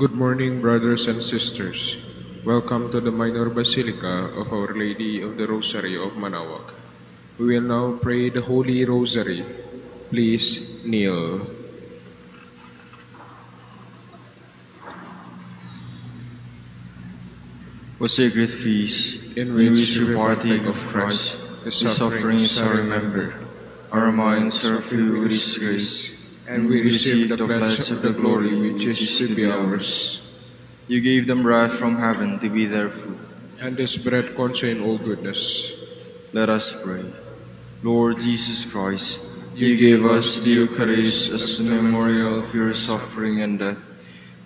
Good morning, brothers and sisters. Welcome to the Minor Basilica of Our Lady of the Rosary of Manaoag. We will now pray the Holy Rosary. Please kneel. O sacred feast, In which which we we partake partake of Christ, the the sufferings are remembered. Our minds are filled with His grace, and we receive the pledge of the glory which is to be ours. You gave them bread from heaven to be their food. And this bread contain all goodness. Let us pray. Lord Jesus Christ, you gave us the Eucharist as a memorial of your suffering and death.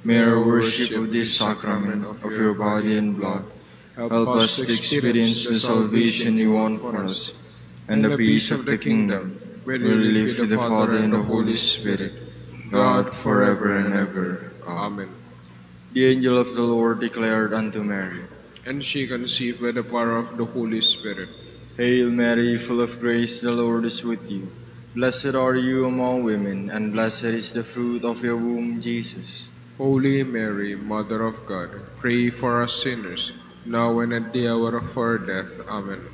May our worship of this sacrament of your body and blood help us to experience the salvation you want for us and the peace of the kingdom, we live with the Father and the Holy Spirit, God forever and ever. Amen. Amen. The angel of the Lord declared unto Mary, And she conceived by the power of the Holy Spirit. Hail Mary, full of grace, the Lord is with you. Blessed are you among women, and blessed is the fruit of your womb, Jesus. Holy Mary, Mother of God, pray for us sinners, now and at the hour of our death. Amen.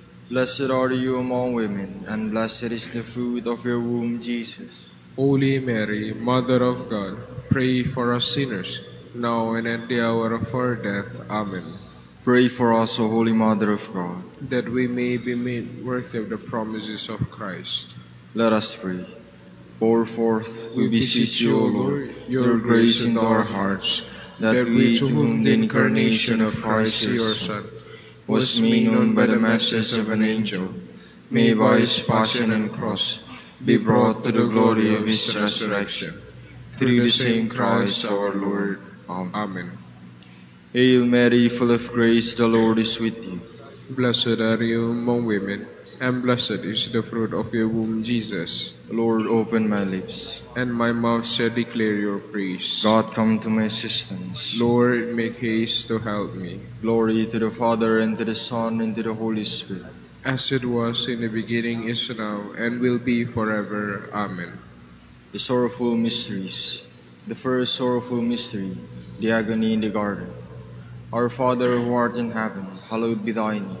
Blessed are you among women, and blessed is the fruit of your womb, Jesus. Holy Mary, Mother of God, pray for us sinners, now and at the hour of our death. Amen. Pray for us, O Holy Mother of God. That we may be made worthy of the promises of Christ. Let us pray. Pour forth, we beseech you, O Lord, your grace into our hearts, that we, to whom the incarnation of Christ your Son was made known by the message of an angel, may by his passion and cross be brought to the glory of his resurrection. Through the same Christ our Lord. Amen. Hail Mary, full of grace, the Lord is with you. Blessed are you among women, and blessed is the fruit of your womb, Jesus. Lord, open my lips. And my mouth shall declare your praise. God, come to my assistance. Lord, make haste to help me. Glory to the Father, and to the Son, and to the Holy Spirit. As it was in the beginning, is now, and will be forever. Amen. The sorrowful mysteries. The first sorrowful mystery, the agony in the garden. Our Father who art in heaven, hallowed be thy name.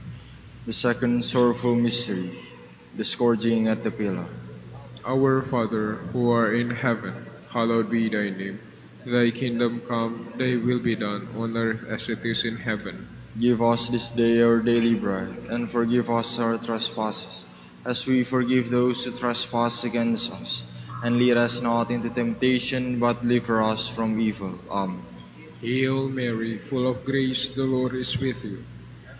The second sorrowful mystery, the scourging at the pillar. Our Father, who art in heaven, hallowed be thy name. Thy kingdom come, thy will be done, on earth as it is in heaven. Give us this day our daily bread, and forgive us our trespasses, as we forgive those who trespass against us. And lead us not into temptation, but deliver us from evil. Amen. Hail Mary, full of grace, the Lord is with you.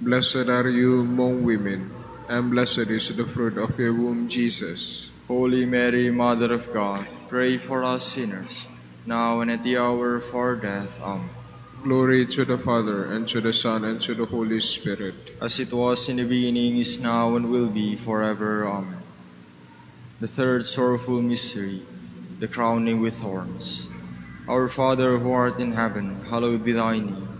Blessed are you among women, and blessed is the fruit of your womb, Jesus. Holy Mary, Mother of God, pray for us sinners, now and at the hour of our death. Amen. Glory to the Father, and to the Son, and to the Holy Spirit. As it was in the beginning, is now, and will be forever. Amen. The third sorrowful mystery, the crowning with thorns. Our Father who art in heaven, hallowed be thy name.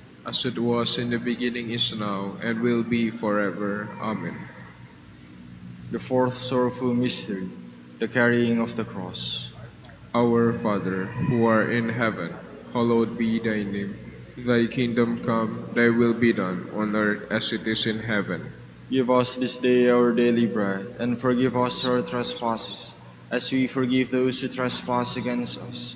As it was in the beginning, is now, and will be forever. Amen. The fourth sorrowful mystery, the carrying of the cross. Our Father, who art in heaven, hallowed be thy name. Thy kingdom come, thy will be done, on earth as it is in heaven. Give us this day our daily bread, and forgive us our trespasses, as we forgive those who trespass against us.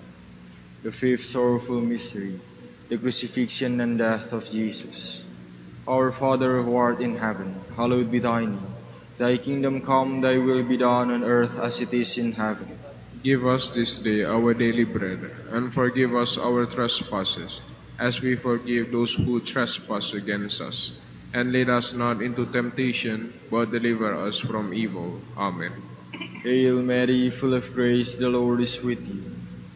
The fifth sorrowful mystery, the crucifixion and death of Jesus. Our Father who art in heaven, hallowed be thy name. Thy kingdom come, thy will be done on earth as it is in heaven. Give us this day our daily bread, and forgive us our trespasses, as we forgive those who trespass against us. And lead us not into temptation, but deliver us from evil. Amen. Hail Mary, full of grace, the Lord is with you.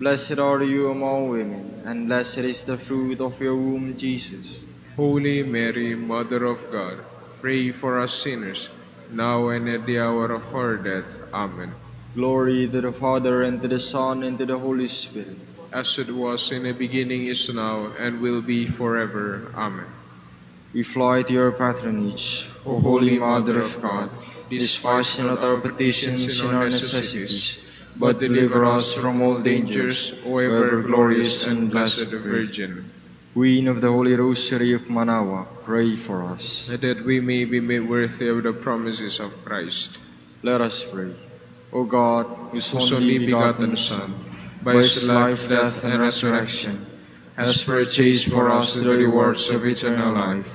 Blessed are you among women, and blessed is the fruit of your womb, Jesus. Holy Mary, Mother of God, pray for us sinners, now and at the hour of our death. Amen. Glory to the Father, and to the Son, and to the Holy Spirit. As it was in the beginning, is now, and will be forever. Amen. We fly to your patronage, O Holy Mother of God. Despise not our petitions and our necessities, but deliver us from all dangers, O ever glorious and blessed Virgin. Queen of the Holy Rosary of Manaoag, pray for us. That we may be made worthy of the promises of Christ. Let us pray. O God, whose only begotten Son, by his life, death, and resurrection, has purchased for us the rewards of eternal life,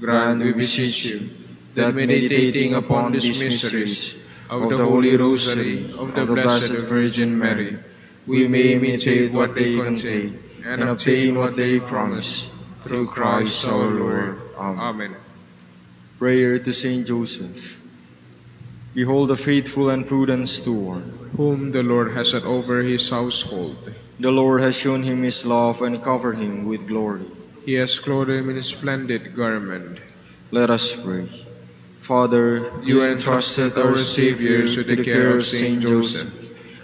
grant, we beseech you, that meditating upon these mysteries of the Holy Rosary of the Blessed Virgin Mary, we may imitate what they contain and obtain what they promise, through Christ our Lord. Amen. Prayer to Saint Joseph. Behold the faithful and prudent steward. Whom the Lord has set over his household. The Lord has shown him his love and covered him with glory. He has clothed him in a splendid garment. Let us pray. Father, You entrusted our Savior to the care of Saint Joseph.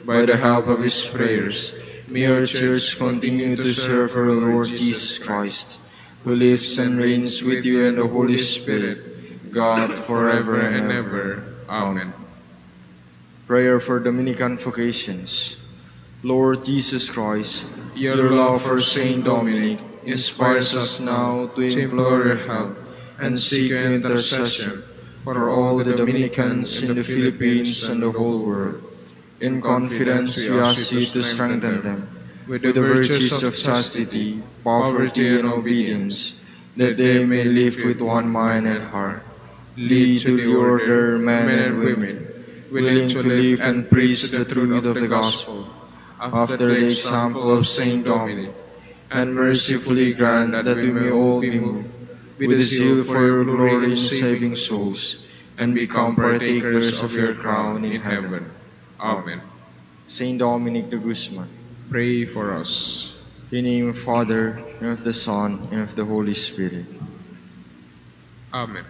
By the help of his prayers, may our Church continue to serve our Lord Jesus Christ, who lives and reigns with you in the Holy Spirit, God forever and ever. Amen. Prayer for Dominican vocations. Lord Jesus Christ, Your love for Saint Dominic inspires us now to implore your help and seek your intercession for all the Dominicans in the Philippines and the whole world. In confidence, we ask you to strengthen them with the virtues of chastity, poverty, and obedience, that they may live with one mind and heart. Lead to the order men and women, willing to live and preach the truth of the gospel, after the example of Saint Dominic, and mercifully grant that we may all be moved with the zeal for your glory in saving souls, and become partakers of your crown in heaven. Amen. Saint Dominic de Guzman, Pray for us. in the name of the Father, and of the Son, and of the Holy Spirit. Amen.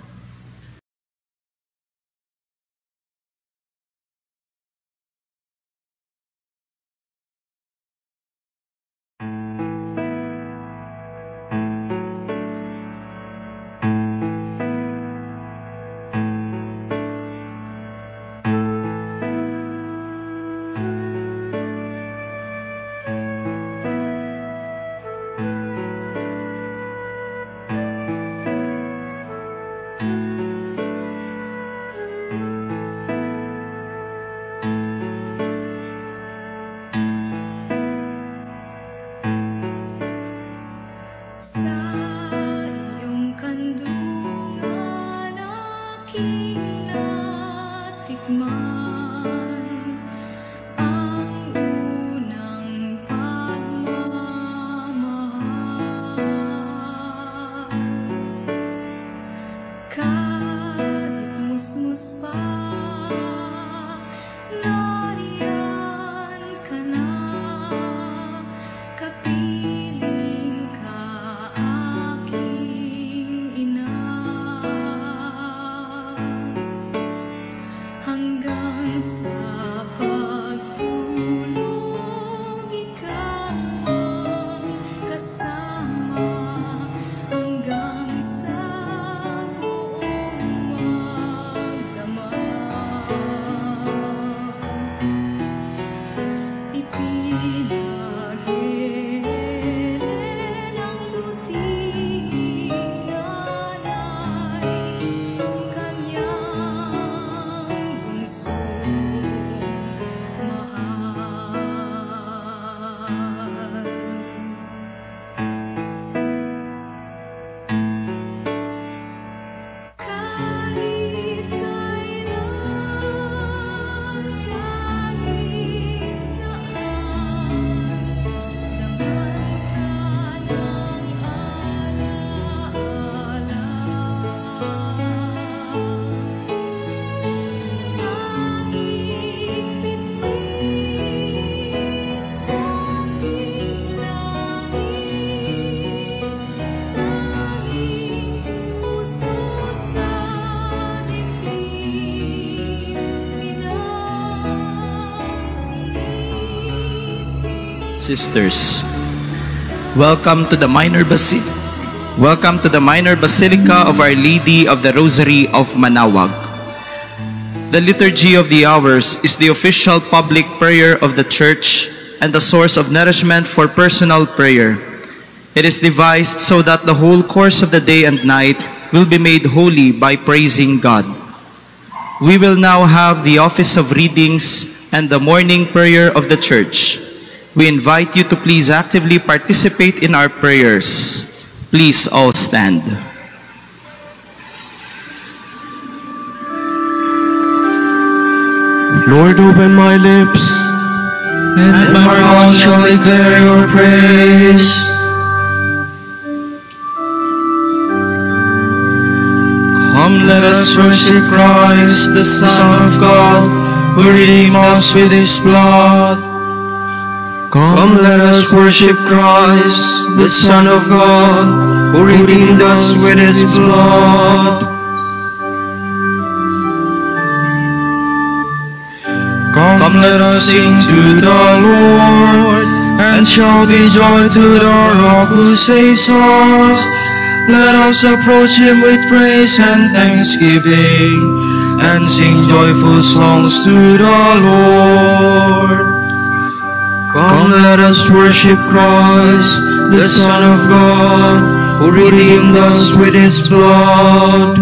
Sisters, welcome to the minor basi- Welcome to the minor basilica of Our Lady of the Rosary of Manaoag. The liturgy of the hours is the official public prayer of the church and the source of nourishment for personal prayer. It is devised so that the whole course of the day and night will be made holy by praising God. We will now have the office of readings and the morning prayer of the church. We invite you to please actively participate in our prayers. Please all stand. Lord, open my lips, and my mouth shall declare your praise. Come, let us worship Christ, the Son of God, who redeemed us with his blood. Come, let us worship Christ, the Son of God, who redeemed us with his blood. Come, let us sing to the Lord, and shout with joy to the rock who saves us. Let us approach him with praise and thanksgiving, and sing joyful songs to the Lord. Come, let us worship Christ, the Son of God, who redeemed us with his blood.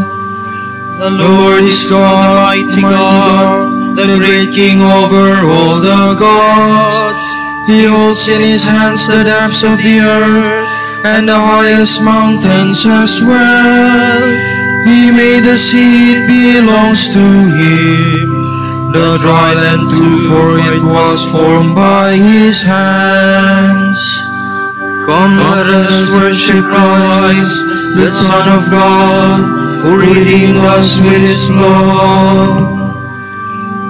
The Lord is God, mighty God, the great King over all the gods. He holds in his hands the depths of the earth and the highest mountains as well. He made the sea, it belongs to him. The dry land too, for it was formed by his hands. Come, let us worship Christ, the Son of God, who redeemed us with his blood.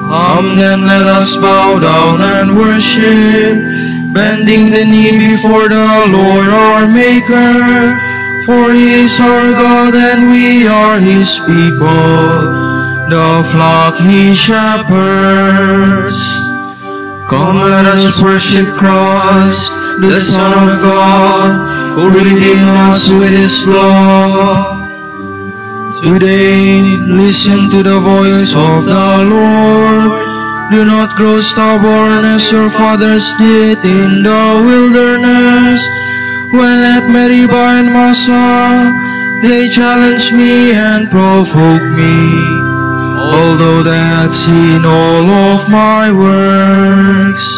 Come then let us bow down and worship, bending the knee before the Lord our Maker. For he is our God and we are his people, the flock he shepherds. Come let us worship Christ, the Son of God, who redeemed us with his blood. Today, listen to the voice of the Lord. Do not grow stubborn as your fathers did in the wilderness. When at Meribah and Massah, they challenged me and provoked me. Although had seen all of my works.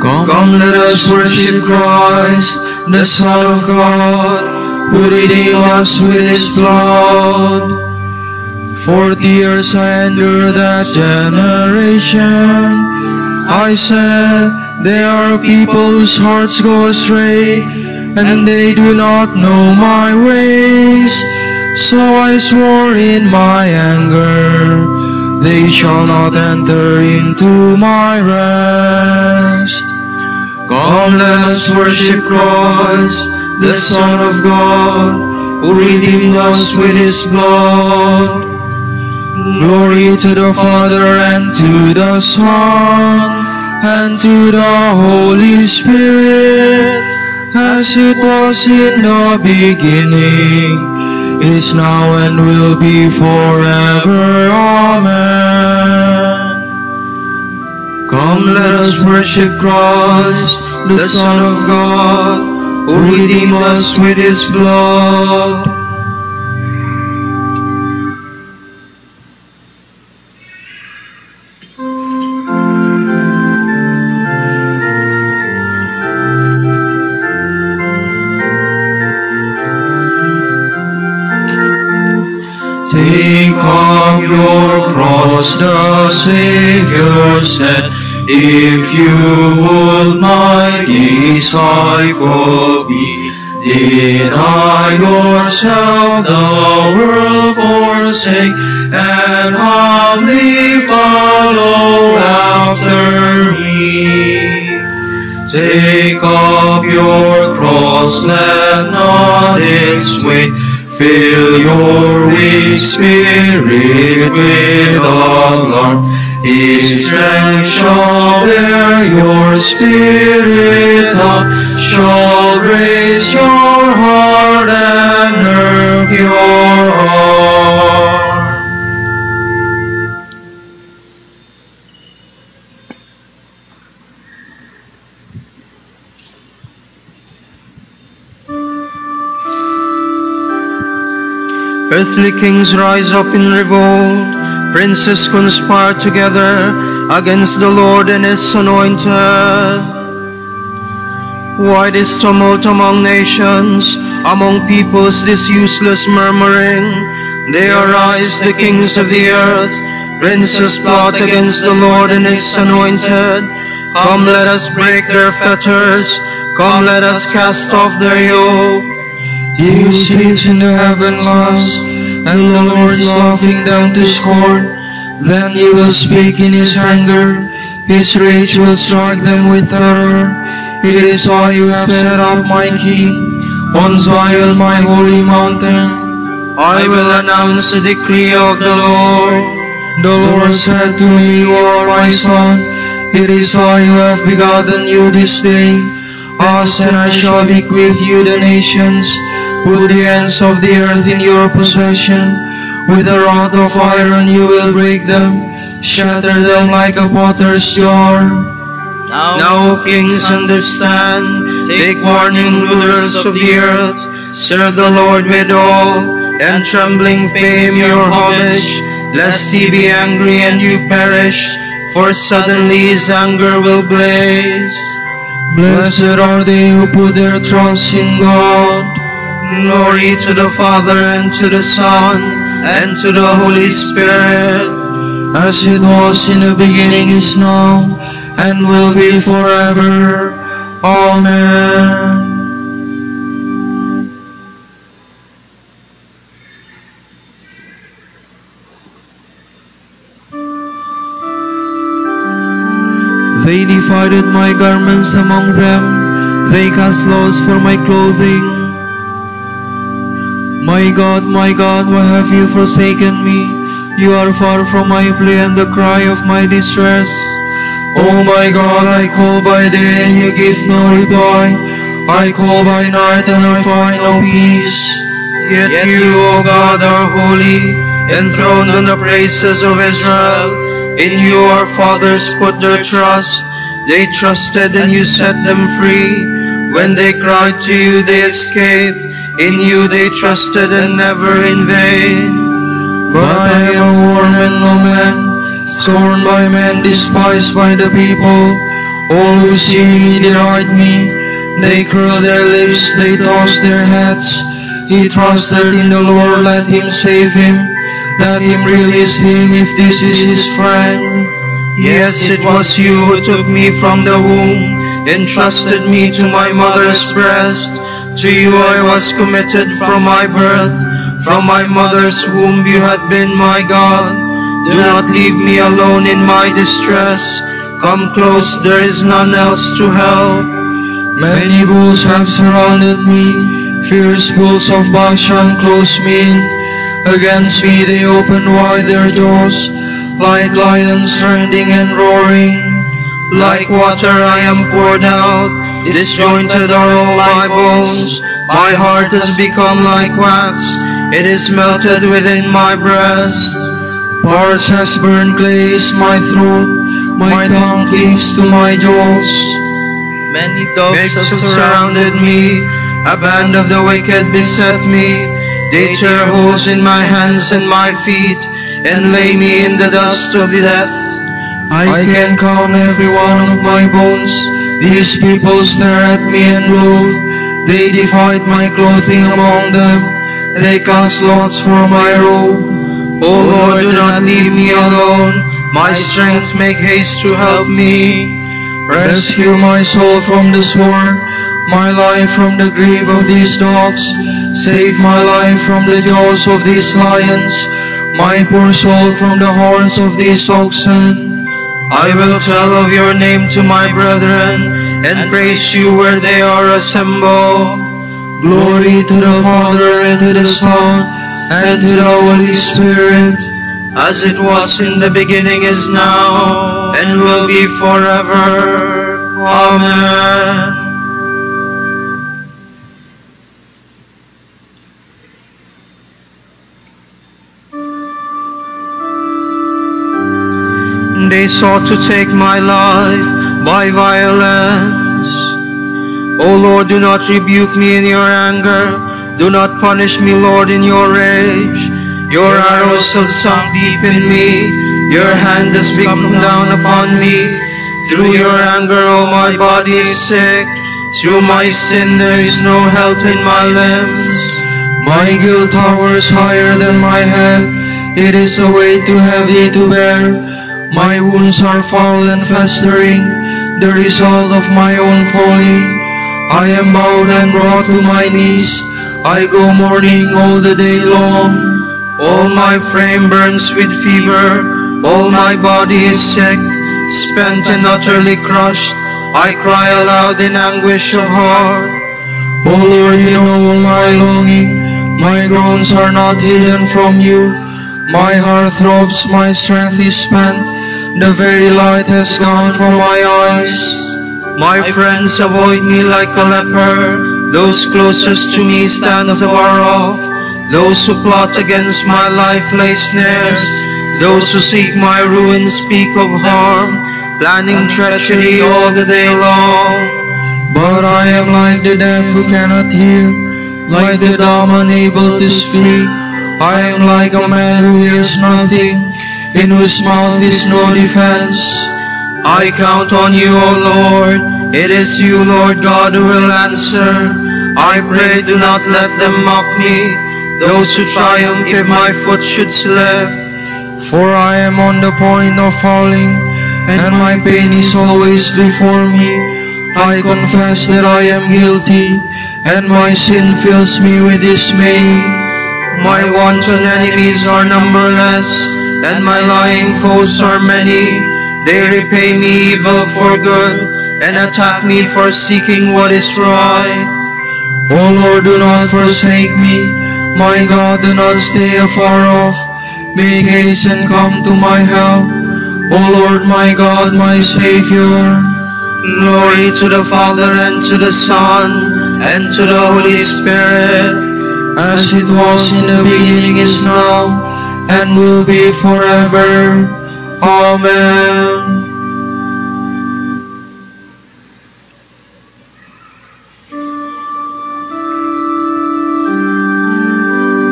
Come, let us worship Christ, the Son of God who redeemed us with his blood. Forty years I endured that generation. I said, they are people whose hearts go astray, and they do not know my ways. So I swore in my anger, they shall not enter into my rest. Come, let us worship Christ, the Son of God, who redeemed us with his blood. Glory to the Father and to the Son and to the Holy Spirit, as it was in the beginning, is now and will be forever. Amen. Come, let us worship Christ, the Son of God, who redeemed us with his blood. Take up your cross, the Savior said, if you would my disciple be, deny yourself, the world forsake, and humbly follow after me. Take up your cross, let not its weight fill your weak spirit with alarm. His strength shall bear your spirit up, shall raise your heart and nerve your arm. Earthly kings rise up in revolt, princes conspire together against the Lord and his anointed. Why this tumult among nations, among peoples this useless murmuring? They arise, the kings of the earth, princes plot against the Lord and his anointed. Come, let us break their fetters, come, let us cast off their yoke. Who sits in the heaven laughs, and the Lord is laughing down to scorn. Then he will speak in his anger, his rage will strike them with terror. It is I who have set up my king on Zion, my holy mountain. I will announce the decree of the Lord. The Lord said to me, You are my son. It is I who have begotten you this day. Ask and I shall bequeath you the nations. Put the ends of the earth in your possession. With a rod of iron you will break them, shatter them like a potter's jar. Now, kings, understand. Take warning, rulers of the earth. Serve the Lord with awe, and trembling pay him your homage, lest he be angry and you perish, for suddenly his anger will blaze. Blessed are they who put their trust in God. Glory to the Father and to the Son and to the Holy Spirit, as it was in the beginning, is now, and will be forever. Amen. They divided my garments among them, they cast lots for my clothing. My God, my God, why have you forsaken me? You are far from my plea and the cry of my distress. Oh my God, I call by day and you give no reply. I call by night and I find no peace. Yet, you, O God, are holy, enthroned on the praises of Israel. In you our fathers put their trust. They trusted and you set them free. When they cried to you, they escaped. In you they trusted and never in vain. But I am a worm and no man, scorned by men, despised by the people. All who see me deride me. They curl their lips, they toss their heads. He trusted in the Lord, let him save him. Let him release him if this is his friend. Yes, it was you who took me from the womb, entrusted me to my mother's breast. To you I was committed from my birth. From my mother's womb you had been my God. Do not leave me alone in my distress. Come close, there is none else to help. Many bulls have surrounded me. Fierce bulls of Bashan close me in. Against me they open wide their jaws. Like lions rending and roaring. Like water I am poured out. Disjointed are all my bones. My heart has become like wax. It is melted within my breast. Parts as burned is my throat. My tongue cleaves to my jaws. Many dogs have surrounded me. A band of the wicked beset me. They tear holes in my hands and my feet and lay me in the dust of the death. I can count every one of my bones. These people stare at me and loathe. They divide my clothing among them. They cast lots for my robe. Oh Lord, do not leave me alone. My strength make haste to help me. Rescue my soul from the sword, my life from the grave of these dogs. Save my life from the jaws of these lions, my poor soul from the horns of these oxen. I will tell of your name to my brethren, and praise you where they are assembled. Glory to the Father, and to the Son, and to the Holy Spirit, as it was in the beginning, is now, and will be forever. Amen. They sought to take my life by violence. O Lord, do not rebuke me in your anger. Do not punish me, Lord, in your rage. Your arrows have sunk deep in me. Your hand has come down upon me. Through your anger, all my body is sick. Through my sin, there is no health in my limbs. My guilt towers higher than my head. It is a weight too heavy to bear. My wounds are foul and festering, the result of my own folly. I am bowed and brought to my knees. I go mourning all the day long. All my frame burns with fever. All my body is sick, spent and utterly crushed. I cry aloud in anguish of heart. O Lord, you know all my longing. My groans are not hidden from you. My heart throbs, my strength is spent. The very light has gone from my eyes. My friends avoid me like a leper. Those closest to me stand as afar off. Those who plot against my life lay snares. Those who seek my ruin speak of harm. planning treachery all the day long. But I am like the deaf who cannot hear, like the dumb unable to speak. I am like a man who hears nothing, in whose mouth is no defense. I count on you, O Lord. It is you, Lord God, who will answer. I pray, do not let them mock me. Those who triumph if my foot should slip. For I am on the point of falling, and my pain is always before me. I confess that I am guilty, and my sin fills me with dismay. My wanton enemies are numberless, and my lying foes are many. They repay me evil for good, and attack me for seeking what is right. O Lord, do not forsake me. My God, do not stay afar off. Make haste and come to my help. O Lord, my God, my Savior. Glory to the Father, and to the Son, and to the Holy Spirit, as it was in the beginning, is now, and will be forever. Amen.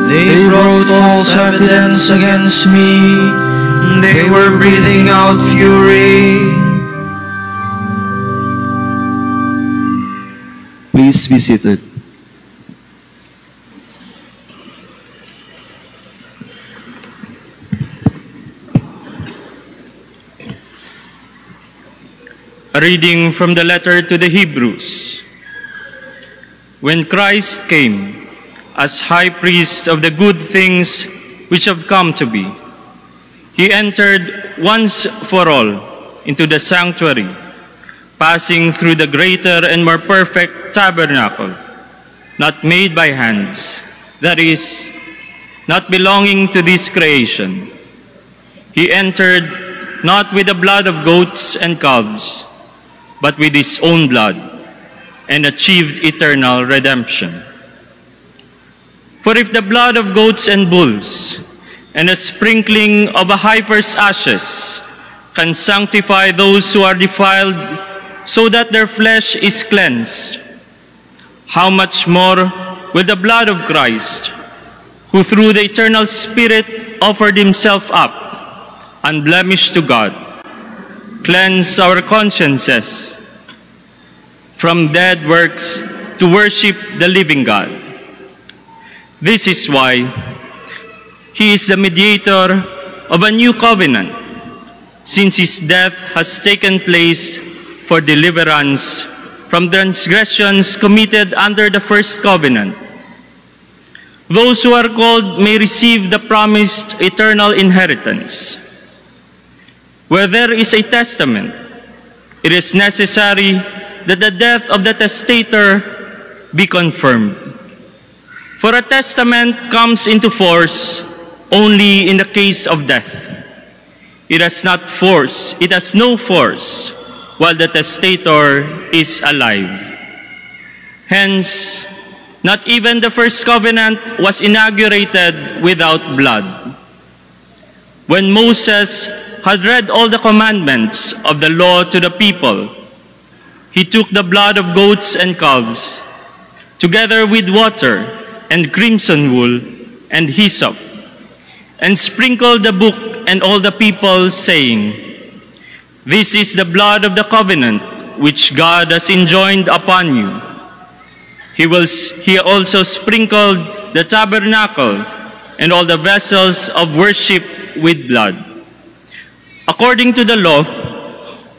They wrote false evidence against me. They were breathing out fury. Please be seated. Reading from the letter to the Hebrews. When Christ came as high priest of the good things which have come to be, he entered once for all into the sanctuary, passing through the greater and more perfect tabernacle, not made by hands, that is, not belonging to this creation. He entered not with the blood of goats and calves, but with his own blood, and achieved eternal redemption. For if the blood of goats and bulls, and a sprinkling of a heifer's ashes, can sanctify those who are defiled, so that their flesh is cleansed, how much more will the blood of Christ, who through the eternal Spirit offered himself up, unblemished to God, cleanse our consciences from dead works to worship the living God. This is why he is the mediator of a new covenant, since his death has taken place for deliverance from transgressions committed under the first covenant. Those who are called may receive the promised eternal inheritance. Where there is a testament, it is necessary that the death of the testator be confirmed. For a testament comes into force only in the case of death. It has not force, it has no force while the testator is alive. Hence, not even the first covenant was inaugurated without blood. When Moses had read all the commandments of the law to the people, he took the blood of goats and calves, together with water and crimson wool and hyssop, and sprinkled the book and all the people, saying, This is the blood of the covenant which God has enjoined upon you. He, will, he also sprinkled the tabernacle and all the vessels of worship with blood. According to the law,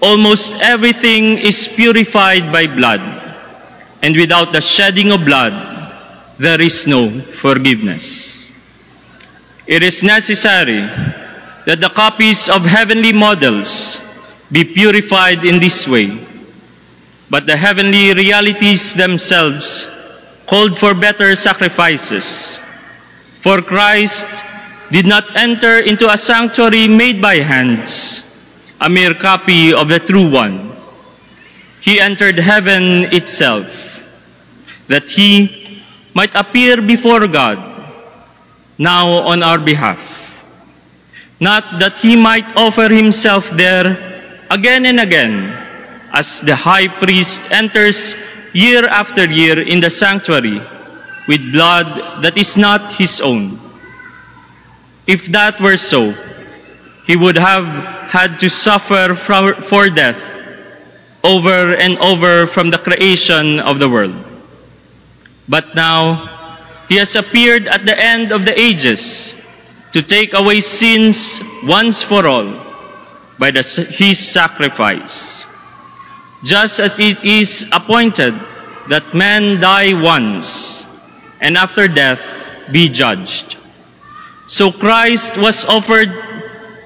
almost everything is purified by blood, and without the shedding of blood, there is no forgiveness. It is necessary that the copies of heavenly models be purified in this way, but the heavenly realities themselves called for better sacrifices. For Christ did not enter into a sanctuary made by hands, a mere copy of the true one. He entered heaven itself, that he might appear before God, now on our behalf. Not that he might offer himself there again and again, as the high priest enters year after year in the sanctuary with blood that is not his own. If that were so, he would have had to suffer for, death over and over from the creation of the world. But now, he has appeared at the end of the ages to take away sins once for all by the, his sacrifice. Just as it is appointed that man die once, and after death be judged. So Christ was offered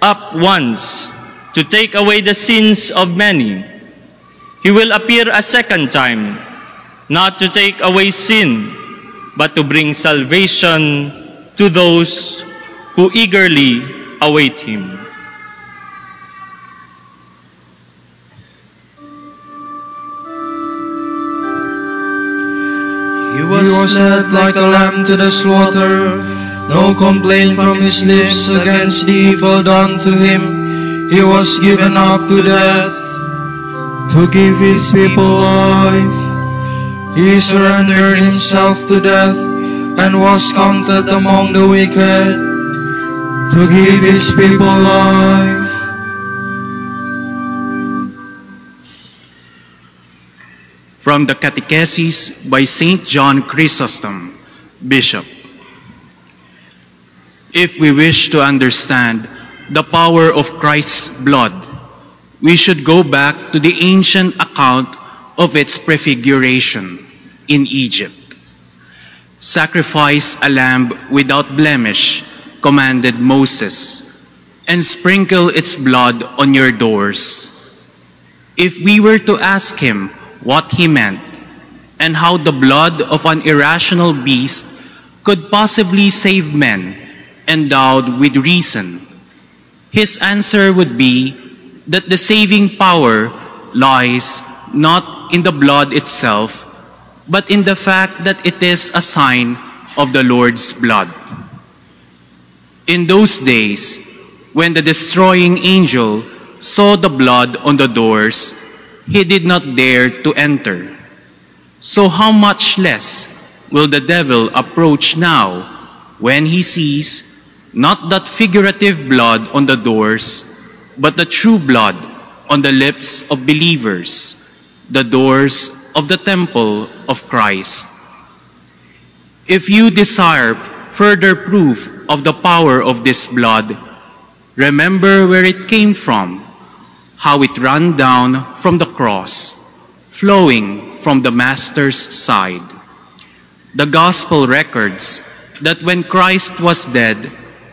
up once to take away the sins of many. He will appear a second time, not to take away sin, but to bring salvation to those who eagerly await him. He was led like a lamb to the slaughter. No complaint from his lips against the evil done to him. He was given up to death to give his people life. He surrendered himself to death and was counted among the wicked to give his people life. From the Catechesis by St. John Chrysostom, Bishop. If we wish to understand the power of Christ's blood, we should go back to the ancient account of its prefiguration in Egypt. Sacrifice a lamb without blemish, commanded Moses, and sprinkle its blood on your doors. If we were to ask him what he meant and how the blood of an irrational beast could possibly save men endowed with reason, his answer would be that the saving power lies not in the blood itself, but in the fact that it is a sign of the Lord's blood. In those days, when the destroying angel saw the blood on the doors, he did not dare to enter. So how much less will the devil approach now when he sees not that figurative blood on the doors, but the true blood on the lips of believers, the doors of the temple of Christ. If you desire further proof of the power of this blood, remember where it came from, how it ran down from the cross, flowing from the Master's side. The Gospel records that when Christ was dead,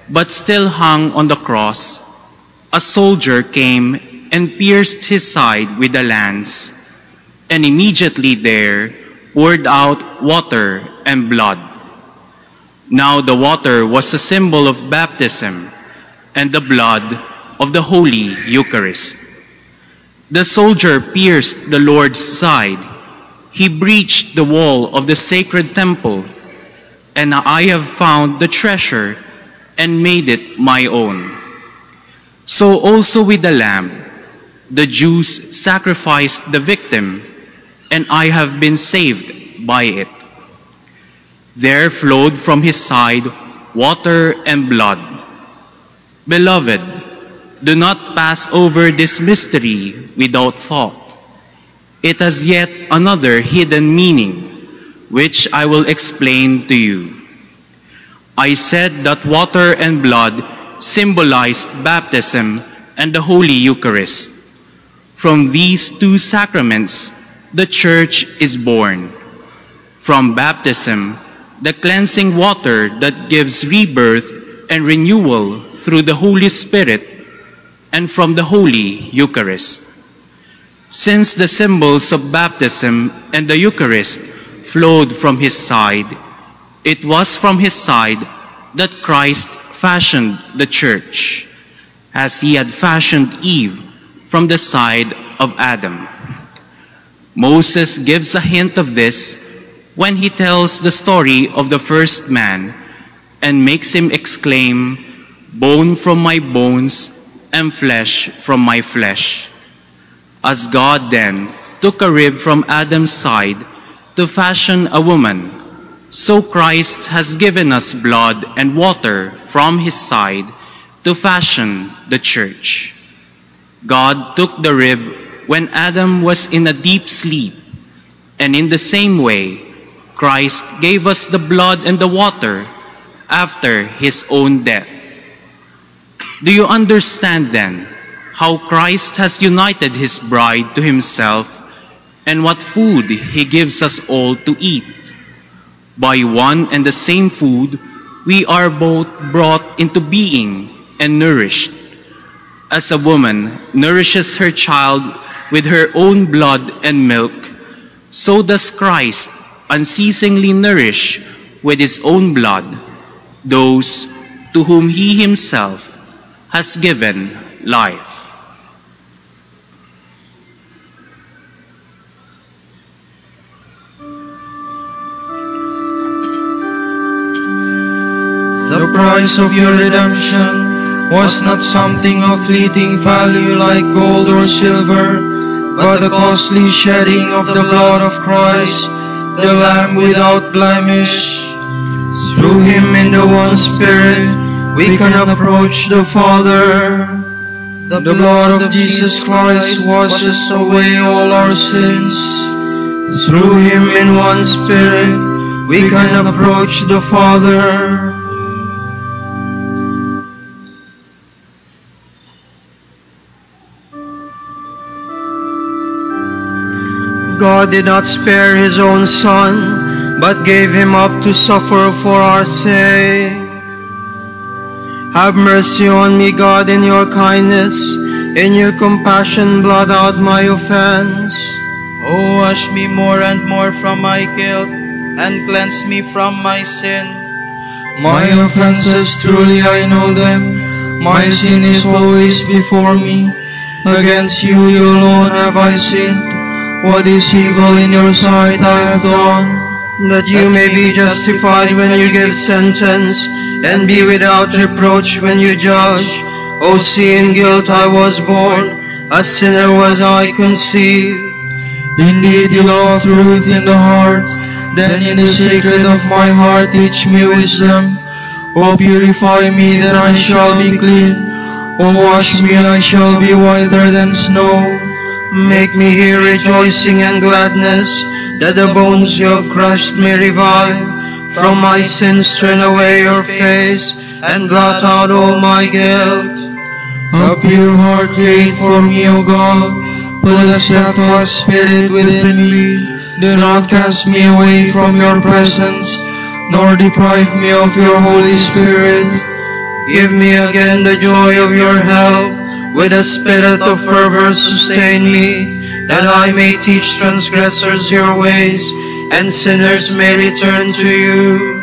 but still hung on the cross, a soldier came and pierced his side with a lance, and immediately there poured out water and blood. Now the water was a symbol of baptism, and the blood of the Holy Eucharist. The soldier pierced the Lord's side. He breached the wall of the sacred temple, and I have found the treasure and made it my own. So also with the lamb, the Jews sacrificed the victim, and I have been saved by it. There flowed from his side water and blood. Beloved, do not pass over this mystery without thought. It has yet another hidden meaning, which I will explain to you. I said that water and blood symbolized baptism and the Holy Eucharist. From these two sacraments, the Church is born. From baptism, the cleansing water that gives rebirth and renewal through the Holy Spirit, and from the Holy Eucharist. Since the symbols of baptism and the Eucharist flowed from his side, it was from his side that Christ fashioned the church, as he had fashioned Eve from the side of Adam. Moses gives a hint of this when he tells the story of the first man and makes him exclaim, Bone from my bones and flesh from my flesh. As God then took a rib from Adam's side to fashion a woman, so Christ has given us blood and water from his side to fashion the church. God took the rib when Adam was in a deep sleep, and in the same way, Christ gave us the blood and the water after his own death. Do you understand then how Christ has united his bride to himself and what food he gives us all to eat? By one and the same food, we are both brought into being and nourished. As a woman nourishes her child with her own blood and milk, so does Christ unceasingly nourish with his own blood those to whom he himself has given life. The price of your redemption was not something of fleeting value like gold or silver, but the costly shedding of the blood of Christ, the Lamb without blemish. Through him in the one Spirit, we can approach the Father. The blood of Jesus Christ washes away all our sins. Through him in one Spirit, we can approach the Father. God did not spare his own Son, but gave him up to suffer for our sake. Have mercy on me, God, in your kindness. In your compassion, blot out my offense. Oh, wash me more and more from my guilt, and cleanse me from my sin. My offenses, truly I know them. My sin is always before me. Against you, you alone have I sinned. What is evil in your sight I have done, that you may be justified when you give sentence, and be without reproach when you judge. O see in guilt I was born, a sinner was I conceived. Indeed you love truth in the heart, then in the secret of my heart teach me wisdom. O purify me that I shall be clean, O wash me I shall be whiter than snow. Make me hear rejoicing and gladness, that the bones you have crushed may revive. From my sins turn away your face, and blot out all my guilt. A pure heart create for me, O God, put a steadfast spirit within me. Do not cast me away from your presence, nor deprive me of your Holy Spirit. Give me again the joy of your help with a spirit of fervor sustain me, that I may teach transgressors your ways, and sinners may return to you.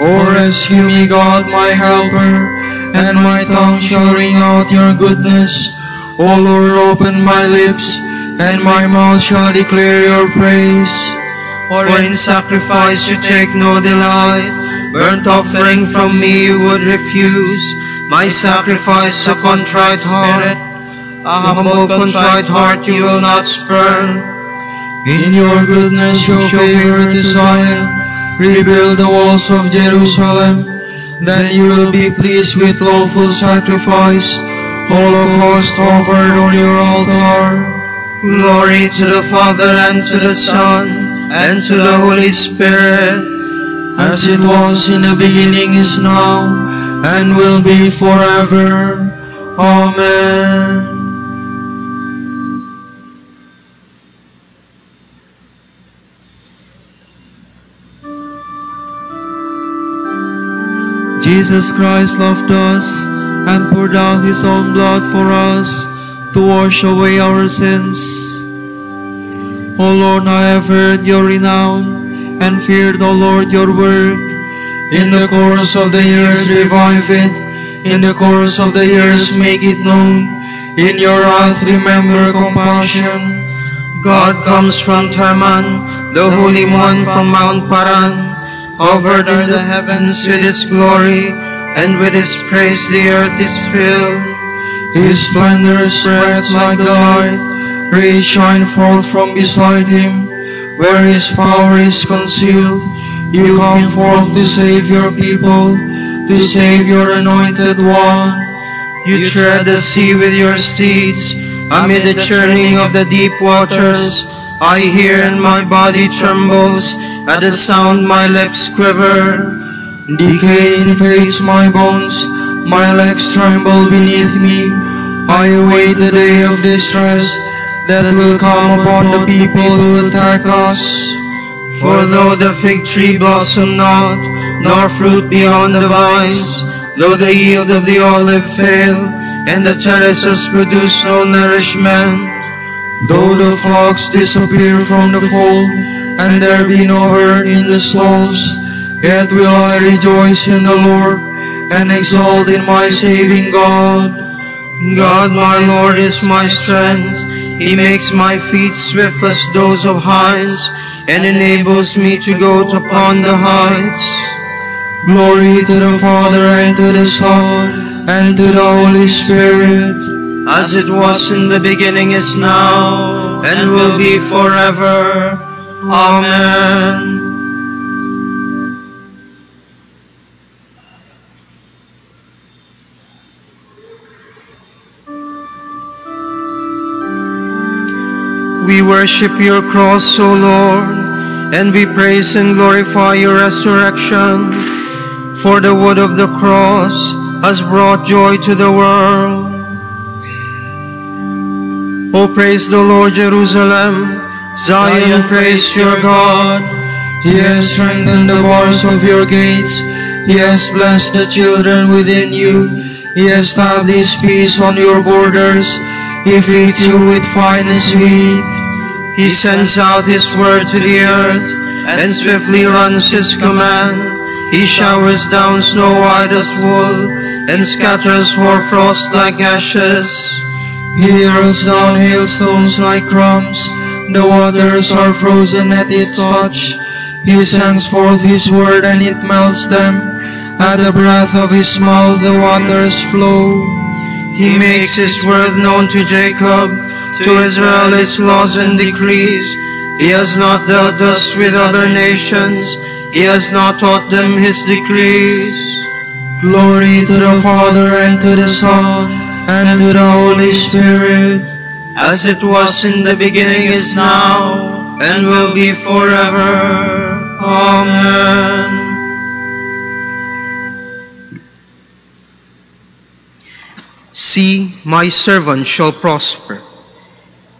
O rescue me, God, my helper, and my tongue shall ring out your goodness. O Lord, open my lips, and my mouth shall declare your praise. For in sacrifice you take no delight, burnt offering from me you would refuse. My sacrifice a contrite spirit, a humble contrite heart you will not spurn. In your goodness your favor Zion, rebuild the walls of Jerusalem. Then you will be pleased with lawful sacrifice, holocaust offered on your altar. Glory to the Father and to the Son and to the Holy Spirit, as it was in the beginning is now and will be forever. Amen. Jesus Christ loved us and poured out his own blood for us to wash away our sins. O Lord, I have heard your renown and feared, O Lord, your work. In the course of the years revive it, in the course of the years make it known. In your wrath remember compassion. God comes from Teman, the Holy One from Mount Paran. over the heavens with His glory, and with His praise the earth is filled. His splendor spreads like the light, Rays shine forth from beside him, where his power is concealed. You come forth to save your people, to save your anointed one. You tread the sea with your steeds, amid the churning of the deep waters. I hear and my body trembles, at the sound my lips quiver. Decay invades my bones, my legs tremble beneath me. I await the day of distress that will come upon the people who attack us. For though the fig tree blossom not, nor fruit be on the vines, though the yield of the olive fail, and the terraces produce no nourishment, Though the flocks disappear from the fold, and there be no herd in the stalls, yet will I rejoice in the Lord, and exult in my saving God. God my Lord is my strength. He makes my feet swift as those of hinds, and enables me to go upon the heights. Glory to the Father, and to the Son, and to the Holy Spirit, as it was in the beginning is now, and will be forever. Amen. We worship your cross, O Lord, and we praise and glorify your resurrection. For the wood of the cross has brought joy to the world. O praise the Lord, Jerusalem. Zion, praise your God. He has strengthened the bars of your gates. He has blessed the children within you. He established peace on your borders. He feeds you with fine and sweet. He sends out his word to the earth and swiftly runs his command. He showers down snow white as wool and scatters hoar frost like ashes. He hurls down hailstones like crumbs. The waters are frozen at its touch. He sends forth his word and it melts them. At the breath of his mouth the waters flow. He makes his word known to Jacob, to Israel his laws and decrees. He has not dealt thus with other nations, he has not taught them his decrees. Glory to the Father and to the Son and to the Holy Spirit, as it was in the beginning is now, and will be forever. Amen. See, my servant shall prosper.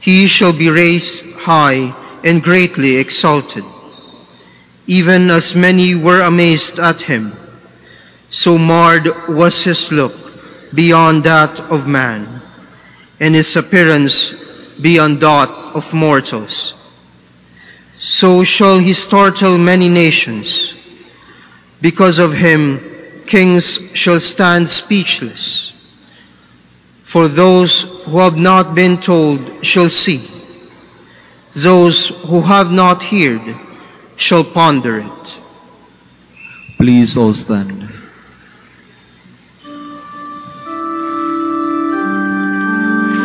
He shall be raised high and greatly exalted. Even as many were amazed at him, so marred was his look beyond that of man, and his appearance beyond that of mortals. So shall he startle many nations. Because of him, kings shall stand speechless. For those who have not been told shall see. Those who have not heard shall ponder it. please all stand.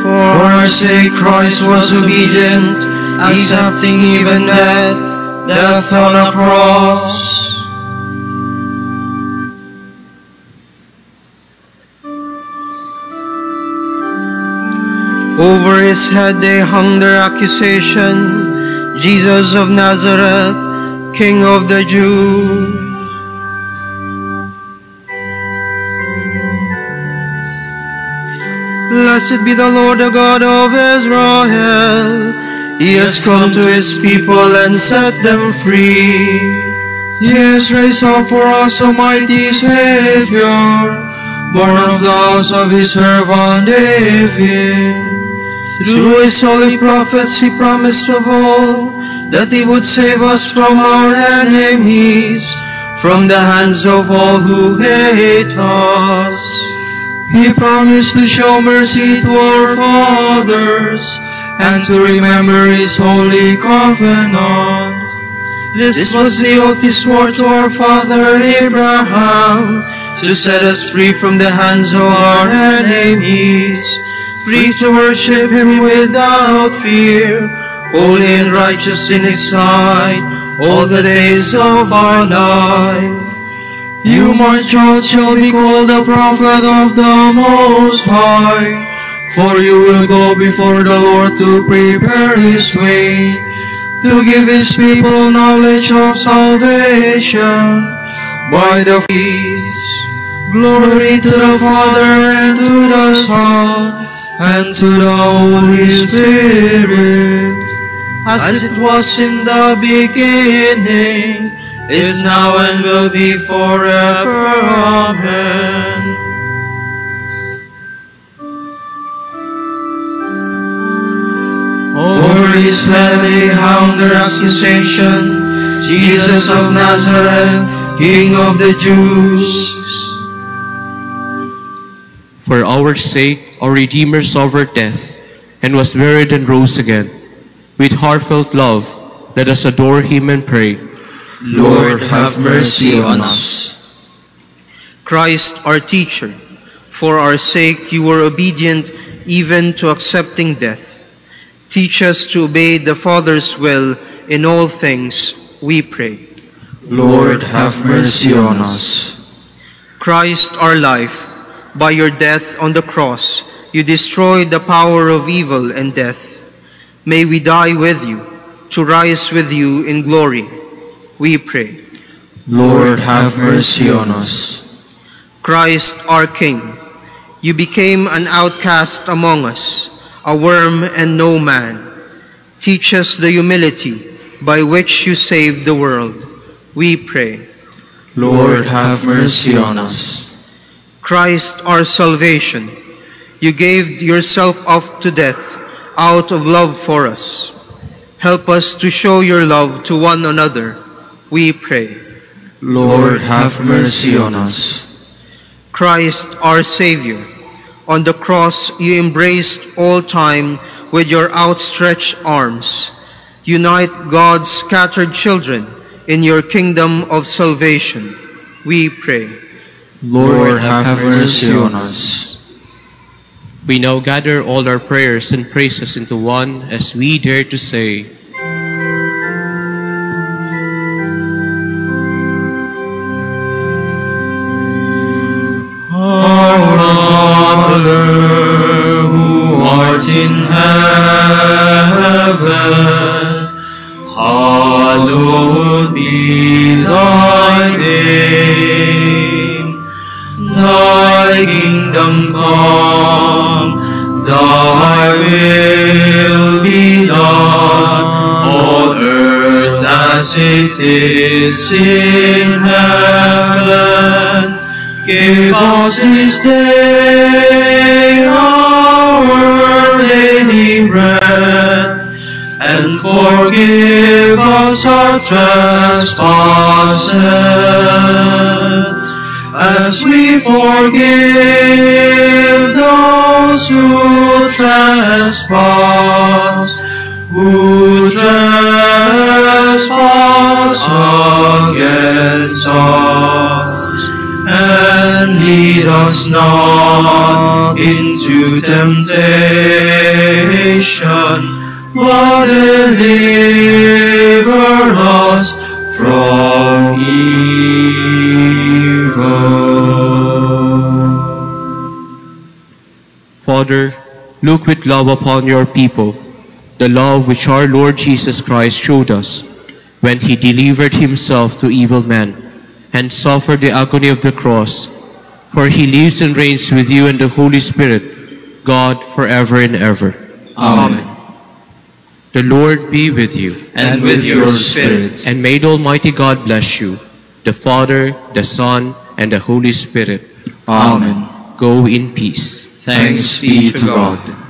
For our sake Christ was obedient, accepting even death, death on a cross. Over his head they hung their accusation, Jesus of Nazareth, King of the Jews. Blessed be the Lord, the God of Israel. He has come to his people and set them free. He has raised up for us a mighty Savior, born of the house of his servant David. Through his holy prophets he promised of old that he would save us from our enemies, from the hands of all who hate us. He promised to show mercy to our fathers and to remember his holy covenant. This was the oath he swore to our father Abraham, to set us free from the hands of our enemies, free to worship Him without fear, holy and righteous in His sight, all the days of our life. You, my child, shall be called a prophet of the Most High, for you will go before the Lord to prepare His way, to give His people knowledge of salvation by the feast. Glory to the Father and to the Son and to the Holy Spirit, as it was in the beginning, is now and will be forever. Amen. Over head they hung their accusation, Jesus of Nazareth, King of the Jews. For our sake, our Redeemer suffered death, and was buried and rose again. With heartfelt love, let us adore him and pray. Lord, have mercy on us. Christ, our teacher, for our sake you were obedient even to accepting death. Teach us to obey the Father's will in all things, we pray. Lord, have mercy on us. Christ, our life, by your death on the cross, you destroyed the power of evil and death. May we die with you, to rise with you in glory, we pray. Lord, have mercy on us. Christ, our King, you became an outcast among us, a worm and no man. Teach us the humility by which you saved the world, we pray. Lord, have mercy on us. Christ, our salvation, you gave yourself up to death out of love for us. Help us to show your love to one another, we pray. Lord, have mercy on us. Christ, our Savior, on the cross you embraced all time with your outstretched arms. Unite God's scattered children in your kingdom of salvation, we pray. Lord, have mercy on us. We now gather all our prayers and praises into one as we dare to say, Our Father, who art in heaven, hallowed be thy will be done on earth as it is in heaven. Give us this day our daily bread, and forgive us our trespasses, as we forgive those who trespass, who trespass against us. And lead us not into temptation, but deliver us from evil. Father, look with love upon your people, the love which our Lord Jesus Christ showed us when he delivered himself to evil men and suffered the agony of the cross. For he lives and reigns with you and the Holy Spirit, God forever and ever. Amen. The Lord be with you. And with your spirit. And may the Almighty God bless you, the Father, the Son, and the Holy Spirit. Amen. Go in peace. Thanks be to God.